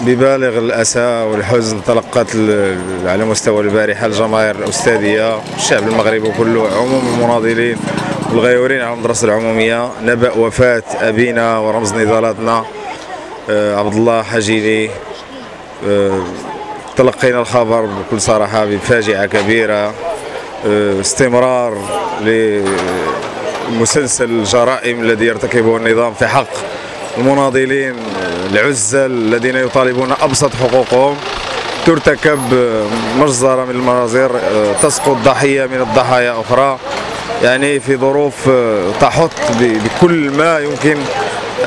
ببالغ الأسى والحزن تلقت على مستوى البارحة الجماهير الأستاذية الشعب المغربي كله عموم المناضلين والغيورين على المدرسة العمومية. نبأ وفاة أبينا ورمز نضالاتنا آه، عبد الله حجيلي آه، تلقينا الخبر بكل صراحة بفاجعة كبيرة. آه، استمرار لمسلسل الجرائم الذي يرتكبه النظام في حق المناضلين. العزل الذين يطالبون أبسط حقوقهم. ترتكب مجزرة من المناظر تسقط ضحية من الضحايا أخرى. يعني في ظروف تحط بكل ما يمكن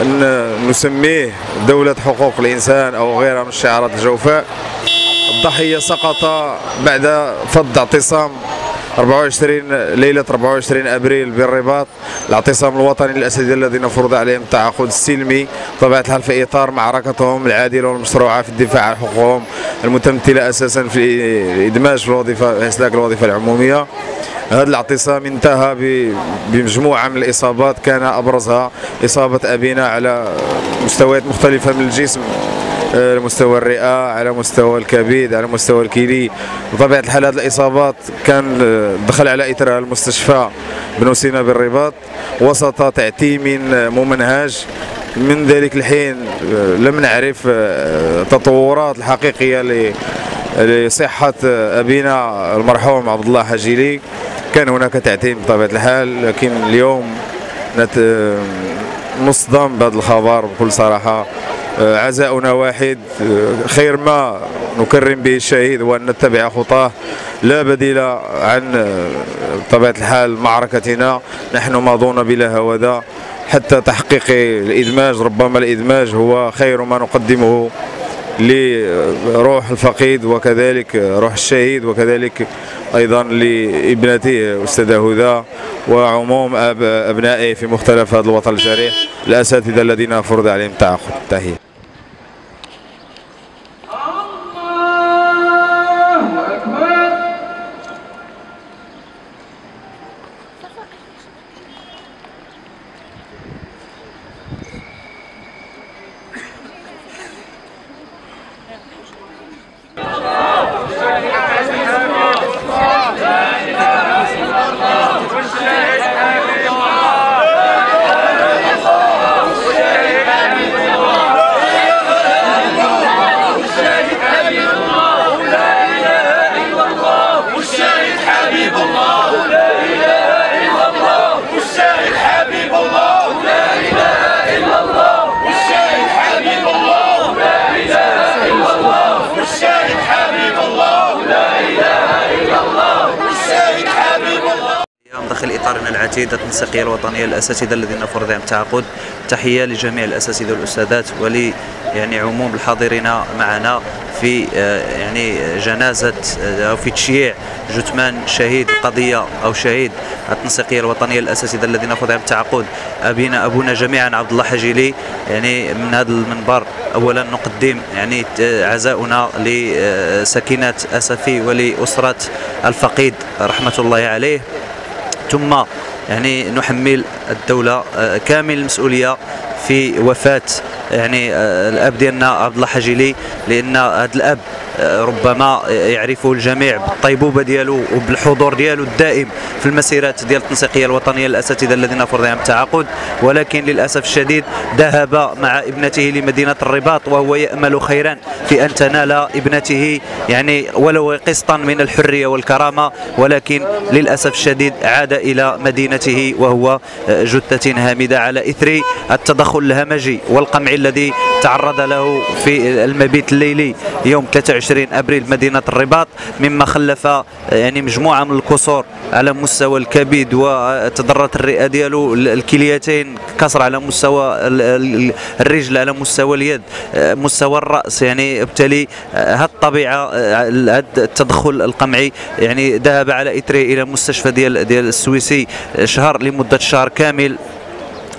أن نسميه دولة حقوق الإنسان أو غيرها من الشعارات الجوفاء. الضحية سقط بعد فض اعتصام 24 ليلة 24 أبريل بالرباط. الاعتصام الوطني للأساتذة الذين فرض عليهم التعاقد السلمي. طبيعة الحال في إطار معركتهم العادلة والمشروعة في الدفاع عن حقوقهم المتمثلة أساسا في إدماج في الوظيفة في إسلاك الوظيفة العمومية. هذا الاعتصام انتهى بمجموعة من الإصابات. كان أبرزها إصابة أبينا على مستويات مختلفة من الجسم. على مستوى الرئة على مستوى الكبد على مستوى الكلي بطبيعة الحال هذه الإصابات كان آه، دخل على اثرها المستشفى بن سينا بالرباط. وسط تعتيم ممنهج. من ذلك الحين آه، لم نعرف التطورات آه، الحقيقية لصحة أبينا المرحوم عبد الله حجيلي. كان هناك تعتيم بطبيعة الحال لكن اليوم نصدم بهذا الخبر بكل صراحة. آه، عزاؤنا واحد. آه، خير ما نكرم به الشهيد وأن نتبع خطاه. لا بديل عن آه، طبيعة الحال معركتنا. نحن ماضون بلا هوذا. حتى تحقيق الإدماج ربما الإدماج هو خير ما نقدمه لروح الفقيد وكذلك روح الشهيد وكذلك أيضا لابنته أستاذة هدى وعموم ابنائه في مختلف هذا الوطن الجريح الأساتذة الذين فرض عليهم التعاقد تحية. إطارنا العتيد التنسيقية الوطنية للأساتذة الذين فرض عليهم التعاقد تحية لجميع الأساتذة والأستاذات ول يعني عموم الحاضرين معنا في آه، يعني جنازة آه، أو في تشييع جثمان شهيد القضية أو شهيد التنسيقية الوطنية للأساتذة الذين فرض عليهم التعاقد أبينا أبونا جميعا عبد الله حجيلي يعني من هذا المنبر أولا نقدم يعني عزاؤنا لسكينة أسفي ولأسرة الفقيد رحمة الله عليه. ثم يعني نحمل الدولة آه، كامل المسؤولية في وفاة يعني آه، الأب ديالنا عبد الله حجيلي لأن هذا الأب ربما يعرفه الجميع بالطيبوبة ديالو وبالحضور ديالو الدائم في المسيرات ديال التنسيقية الوطنية للأساتذة الذين فرض عليهم التعاقد. ولكن للأسف الشديد ذهب مع ابنته لمدينة الرباط وهو يأمل خيرا في أن تنال ابنته يعني ولو قسطا من الحرية والكرامة. ولكن للأسف الشديد عاد إلى مدينته وهو جثة هامدة على إثر التدخل الهمجي والقمعي الذي تعرض له في المبيت الليلي يوم 23 20 أبريل مدينة الرباط مما خلف يعني مجموعة من الكسور على مستوى الكبد وتضررت الرئة ديالو الكليتين كسر على مستوى الرجل على مستوى اليد مستوى الرأس يعني بالتالي هذه الطبيعة هذا التدخل القمعي يعني ذهب على اثره إلى مستشفى ديال ديال السويسي شهر لمدة شهر كامل.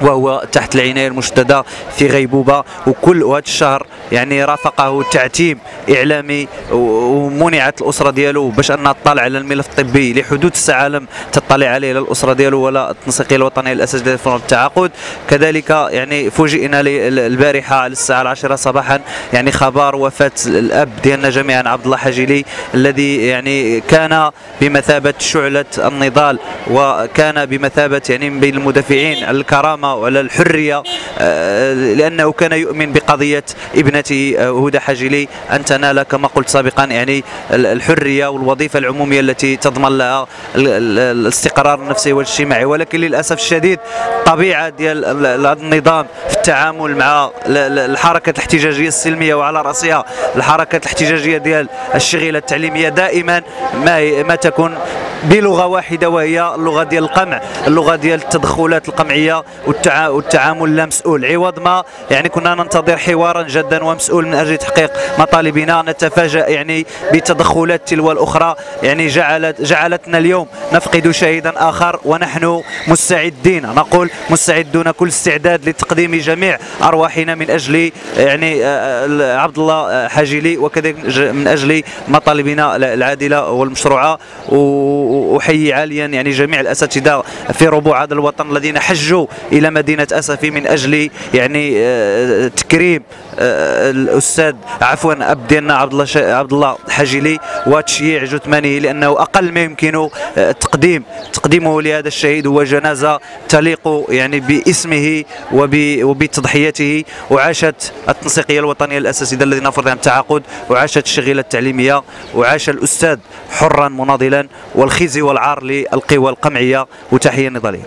وهو تحت العناية المشدده في غيبوبة وكل هذا الشهر يعني رافقه تعتيم إعلامي ومنعت الأسرة ديالو باش أنها تطلع على الملف الطبي لحدوث الساعة لم تطلع عليه لا الأسرة ديالو ولا التنسيقيه الوطنيه الاساسيه التعاقد. كذلك يعني فوجئنا البارحة على الساعة العاشرة صباحا يعني خبر وفاة الأب ديالنا جميعا عبد الله حجيلي الذي يعني كان بمثابة شعلة النضال وكان بمثابة يعني من بين المدافعين على الكرامة وعلى الحرية آه، لأنه كان يؤمن بقضية ابنته آه، هدى حجيلي ان تنال كما قلت سابقا يعني الحرية والوظيفة العمومية التي تضمن لها الاستقرار النفسي والاجتماعي. ولكن للأسف الشديد طبيعة ديال النظام في التعامل مع الحركة الاحتجاجية السلمية وعلى رأسها الحركة الاحتجاجية ديال الشغيلة التعليمية دائما ما ما تكون بلغة واحدة وهي اللغة ديال القمع اللغة ديال التدخلات القمعية والتعامل اللامسؤول عوض ما يعني كنا ننتظر حوارا جدا ومسؤول من أجل تحقيق مطالبنا. نتفاجأ يعني بتدخلات تلو الأخرى. يعني جعلت جعلتنا اليوم نفقد شهيدا آخر ونحن مستعدين. نقول مستعدون كل استعداد لتقديم جميع أرواحنا من أجل يعني آه، عبد الله حاجلي وكذلك من أجل مطالبنا العادلة والمشروعة. واحيي عاليا يعني جميع الأساتذة في ربوع هذا الوطن الذين حجوا إلى مدينة أسفي من أجل يعني آه، تكريم آه، الأستاذ عفوا اب ديالنا عبد الله عبد الله حجيلي وتشييع جثمانه لأنه أقل ما يمكن آه، تقديم تقديمه لهذا الشهيد هو جنازة تليق يعني باسمه وبتضحيته. وعاشت التنسيقية الوطنية الأساسية الذي نفرض عن التعاقد. وعاشت الشغيلة التعليمية. وعاش الأستاذ حرا مناضلا والخزي والعار للقوى القمعية. وتحية نضالية.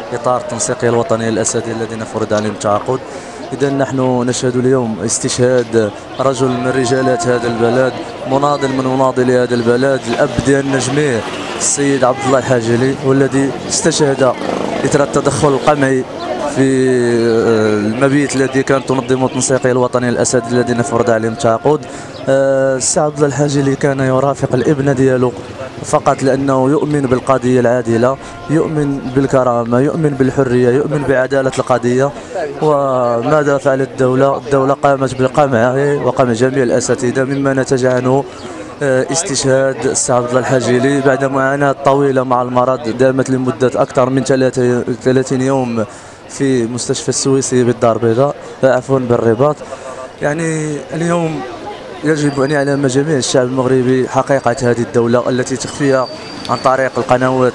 إطار التنسيقية الوطنية الأسدي الذين فرض عليهم التعاقد. إذا نحن نشهد اليوم استشهاد رجل من رجالات هذا البلد مناضل من مناضلي هذا البلد الأب ديال النجميه السيد عبد الله الحاجلي والذي استشهد إثر التدخل القمعي في آه، المبيت الذي كانت تنظمه التنسيقيه الوطنيه الاسد الذين فرض عليهم التعاقد. آه، السي عبد الله الحاجلي كان يرافق الابن ديالو. فقط لأنه يؤمن بالقضية العادلة يؤمن بالكرامة يؤمن بالحرية يؤمن بعدالة القضية. وماذا فعلت الدولة؟ الدولة قامت بقمعه وقمع جميع الأساتذة مما نتج عنه آه، استشهاد السي عبد الله الحاجيلي بعد معاناة طويلة مع المرض دامت لمدة أكثر من 30 يوم في مستشفى السويسي بالدار البيضاء عفوا بالرباط. يعني اليوم يجب أن يعلم جميع الشعب المغربي حقيقة هذه الدولة التي تخفيها عن طريق القنوات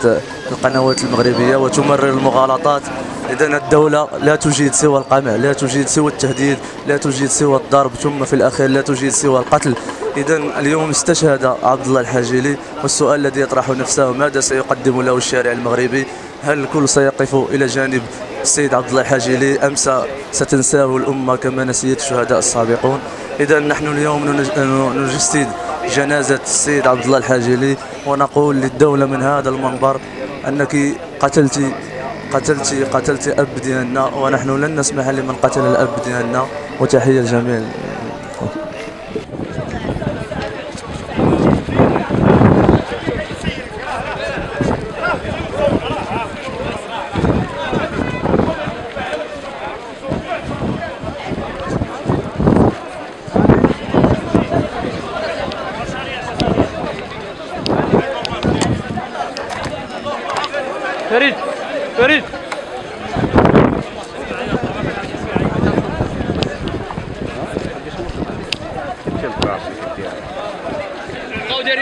القنوات المغربية وتمرر المغالطات. إذا الدولة لا تجيد سوى القمع لا تجيد سوى التهديد لا تجيد سوى الضرب ثم في الأخير لا تجيد سوى القتل. إذا اليوم استشهد عبد الله الحاجلي والسؤال الذي يطرح نفسه ماذا سيقدم له الشارع المغربي؟ هل الكل سيقف إلى جانب السيد عبد الله الحاجلي أم ستنساه الأمة كما نسيت الشهداء السابقون؟ إذا نحن اليوم نجسد جنازة السيد عبد الله الحاجلي ونقول للدولة من هذا المنبر أنك قتلت قتلت قتلت أب ديالنا ونحن لن نسمح لمن قتل الأب ديالنا وتحية الجميع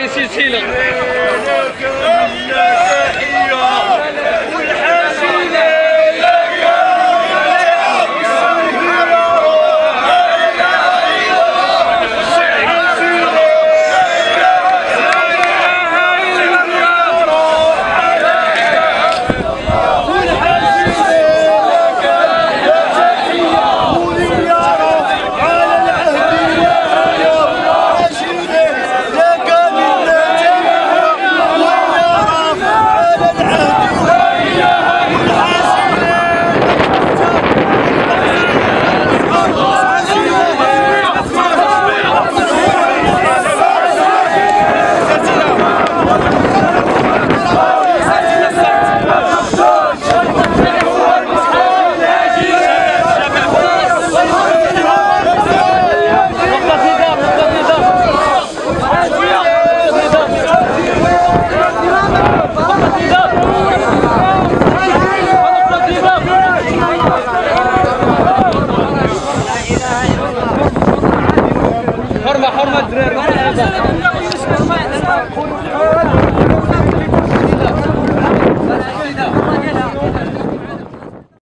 Sicília.